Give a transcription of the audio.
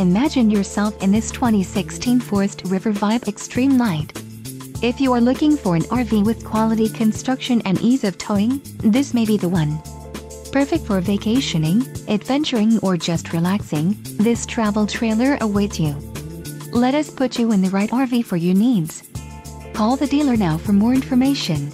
Imagine yourself in this 2016 Forest River Vibe Extreme Lite. If you are looking for an RV with quality construction and ease of towing, this may be the one. Perfect for vacationing, adventuring or just relaxing, this travel trailer awaits you. Let us put you in the right RV for your needs. Call the dealer now for more information.